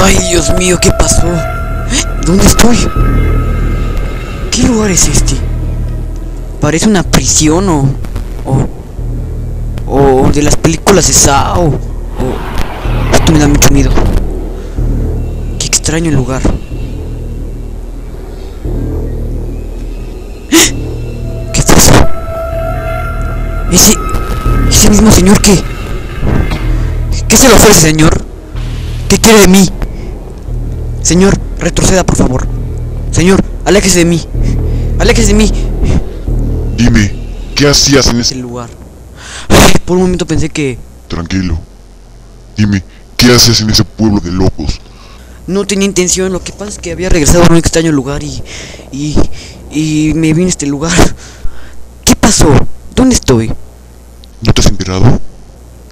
Ay, Dios mío, ¿qué pasó? ¿Dónde estoy? ¿Qué lugar es este? Parece una prisión o... O... O de las películas de Sao. O... Esto me da mucho miedo. Qué extraño el lugar. ¿Qué fue eso? Ese... Ese mismo señor que... ¿Qué se le ofrece, señor? ¿Qué quiere de mí? Señor, retroceda, por favor. Señor, aléjese de mí. Aléjese de mí. Dime, ¿qué hacías en Ese ese... lugar. Ay, por un momento pensé que Tranquilo. Dime, ¿qué haces en ese pueblo de locos? no tenía intención. Lo que pasa es que había regresado a un extraño lugar y... Y... Y me vine a este lugar. ¿Qué pasó? ¿Dónde estoy? ¿No te has enterado?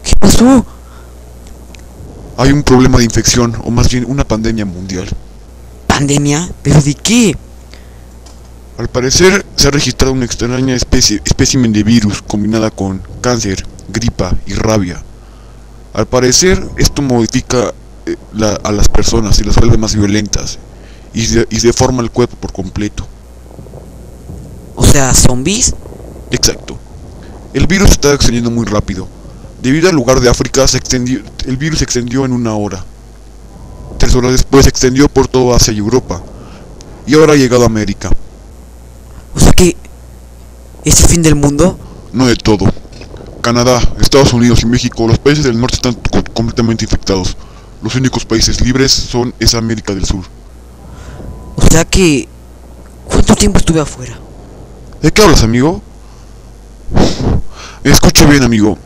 ¿Qué pasó? Hay un problema de infección, o más bien una pandemia mundial. ¿Pandemia? ¿Pero de qué? Al parecer se ha registrado una extraña especie, espécimen de virus combinada con cáncer, gripa y rabia. Al parecer esto modifica eh, la- a las personas y las vuelve más violentas y, de- y deforma el cuerpo por completo. O sea, zombies. Exacto. El virus está extendiendo muy rápido. Debido al lugar de África, se extendió, el virus se extendió en una hora. Tres horas después se extendió por toda Asia y Europa. Y ahora ha llegado a América. O sea que... ¿Es el fin del mundo? No de todo. Canadá, Estados Unidos y México, los países del norte están co- completamente infectados. Los únicos países libres son esa América del Sur. O sea que... ¿Cuánto tiempo estuve afuera? ¿De qué hablas, amigo? Escuche bien, amigo.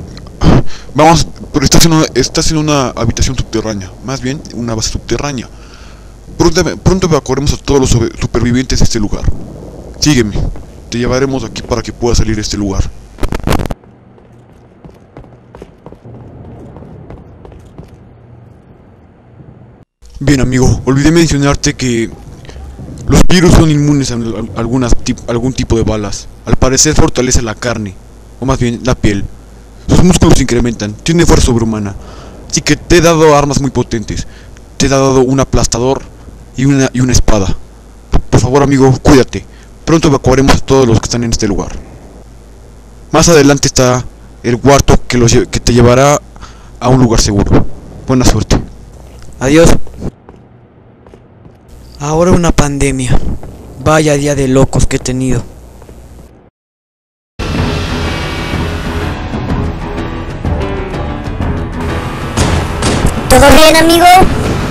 Vamos, pero estás en una, en una habitación subterránea, más bien una base subterránea. Pronto, pronto evacuaremos a todos los supervivientes de este lugar. Sígueme, te llevaremos aquí para que puedas salir de este lugar. Bien, amigo, olvidé mencionarte que los virus son inmunes a al- algunas algún tipo de balas. Al parecer fortalece la carne, o más bien la piel. Sus músculos se incrementan, tiene fuerza sobrehumana. Así que te he dado armas muy potentes. Te he dado un aplastador y una, y una espada. Por favor, amigo, cuídate. Pronto evacuaremos a todos los que están en este lugar. Más adelante está el cuarto que, los que te llevará a un lugar seguro. Buena suerte. Adiós. Ahora una pandemia. Vaya día de locos que he tenido. ¿Todo bien, amigo?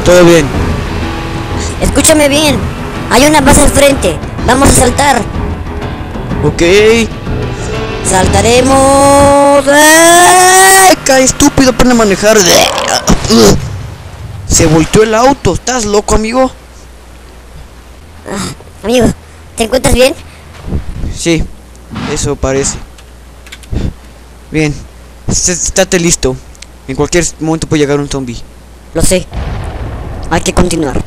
Todo bien. Escúchame bien. Hay una base al frente. Vamos a saltar. Ok. Saltaremos. ¡Ay, cae estúpido para manejar! Se volteó el auto. ¿Estás loco, amigo? Amigo, ¿te encuentras bien? Sí, eso parece. Bien. est- Estate listo. En cualquier momento puede llegar un zombie. Lo sé. Hay que continuar.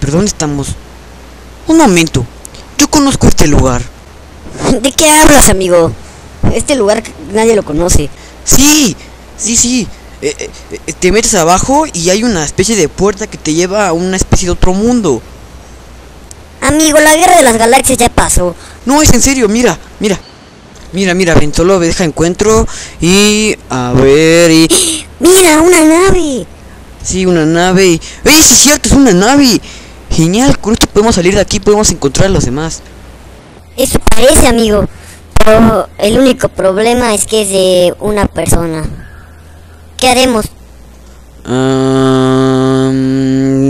¿Pero dónde estamos? Un momento. Yo conozco este lugar. ¿De qué hablas, amigo? Este lugar nadie lo conoce. Sí, sí, sí. Eh, eh, te metes abajo y hay una especie de puerta que te lleva a una especie de otro mundo. Amigo, la guerra de las galaxias ya pasó. No, es en serio, mira, mira. Mira, mira, ven, solo deja encuentro y... A ver, y... ¡Mira, una nave! Sí, una nave y... ¡Ey, sí es cierto, es una nave! Genial, con esto podemos salir de aquí, podemos encontrar a los demás. Eso parece, amigo. Pero el único problema es que es de una persona. ¿Qué haremos?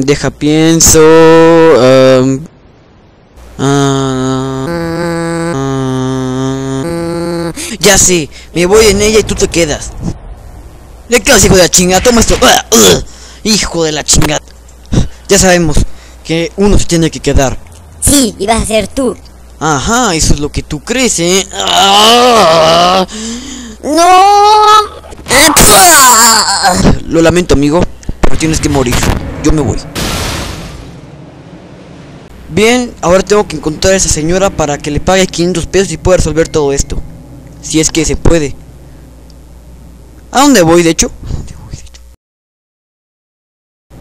Deja pienso... ya sé, me voy en ella y tú te quedas. ¿De qué vas, hijo de la chingada? Toma esto. Hijo de la chingada. Ya sabemos que uno se tiene que quedar. Sí, ibas a ser tú. Ajá, eso es lo que tú crees, ¿eh? Ah, ¡No! lo lamento, amigo, pero tienes que morir. Yo me voy. Bien, ahora tengo que encontrar a esa señora para que le pague 500 pesos y pueda resolver todo esto. Si es que se puede. ¿A dónde voy, de hecho?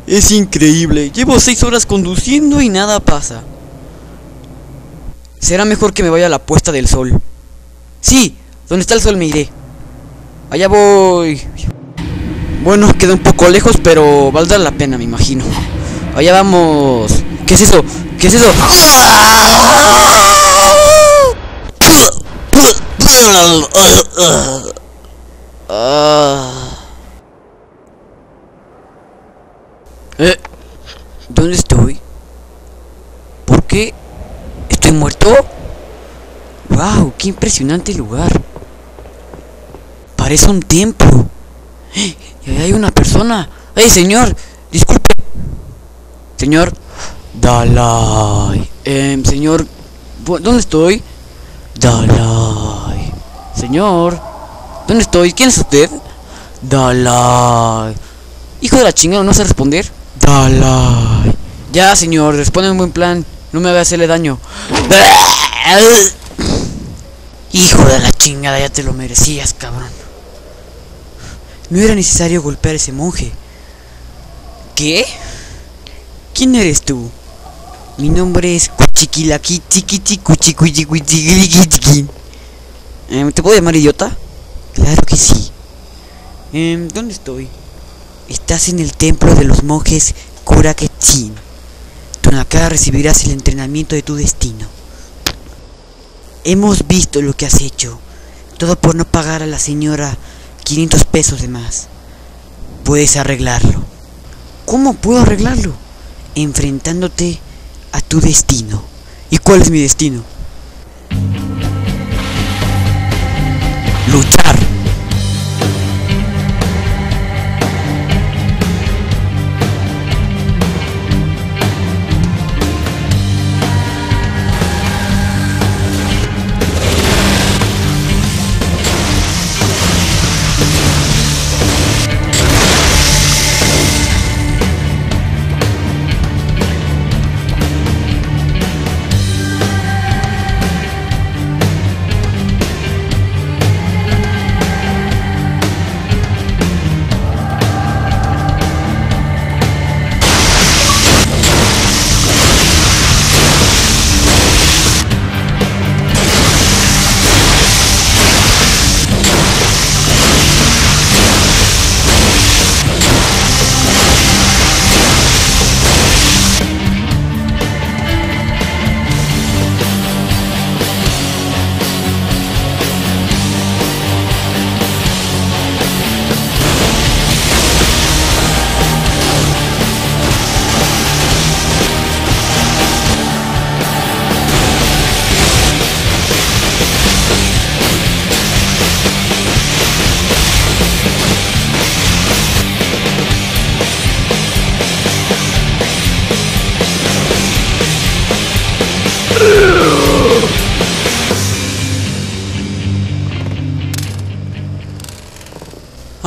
Es increíble. Llevo seis horas conduciendo y nada pasa. Será mejor que me vaya a la puesta del sol. Sí, donde está el sol me iré. Allá voy. Bueno, queda un poco lejos, pero valdrá la pena, me imagino. Allá vamos. ¿Qué es eso? ¿Qué es eso? Eh, ¿Dónde estoy? ¿Por qué? ¿Estoy muerto? ¡Wow! ¡Qué impresionante lugar! Parece un templo. ¡Eh! Hay una persona. ¡Ey, señor! Disculpe. Señor. Dalai. Eh, señor. ¿Dónde estoy? Dalai. Señor. ¿Dónde estoy? ¿Quién es usted? Dalai. Hijo de la chingada, ¿no sé responder? Dalai. Ya, señor, responde en buen plan. No me haga hacerle daño. Hijo de la chingada, ya te lo merecías, cabrón. No era necesario golpear a ese monje. ¿Qué? ¿Quién eres tú? Mi nombre es Kuchiquilaki Chiquiti Cuchicuchicuchiquiliquichiquin. Em, ¿Te puedo llamar idiota? Claro que sí. Em, ¿Dónde estoy? Estás en el templo de los monjes Kuraketsin. Acá recibirás el entrenamiento de tu destino. Hemos visto lo que has hecho. Todo por no pagar a la señora 500 pesos de más. Puedes arreglarlo. ¿Cómo puedo arreglarlo? Enfrentándote a tu destino. ¿Y cuál es mi destino? Luchar.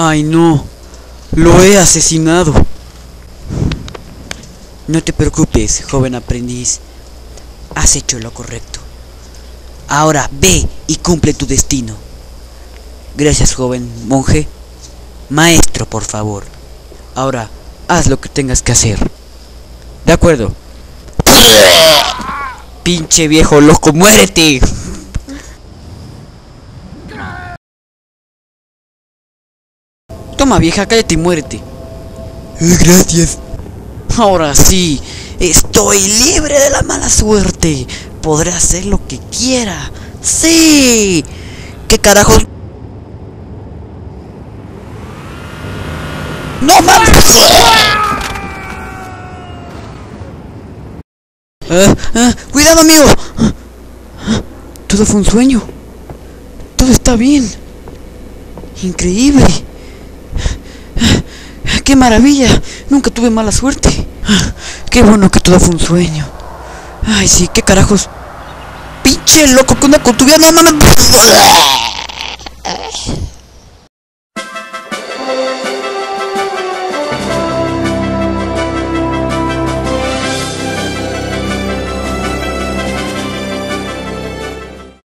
Ay no, lo he asesinado. No te preocupes, joven aprendiz. Has hecho lo correcto. Ahora ve y cumple tu destino. Gracias, joven monje. Maestro, por favor. Ahora, haz lo que tengas que hacer. De acuerdo. Pinche viejo loco, muérete. Toma vieja, cállate y muérete. Eh, gracias. Ahora sí, estoy libre de la mala suerte. Podré hacer lo que quiera. Sí. ¿Qué carajos? ¡No mames! Ah, ah, ¡Cuidado, amigo! Todo fue un sueño. Todo está bien. Increíble. ¡Qué maravilla! Nunca tuve mala suerte. ¡Qué bueno que todo fue un sueño! ¡Ay, sí! ¿Qué carajos? ¡Pinche loco! ¿Qué onda con tu vida? ¡No, no, no!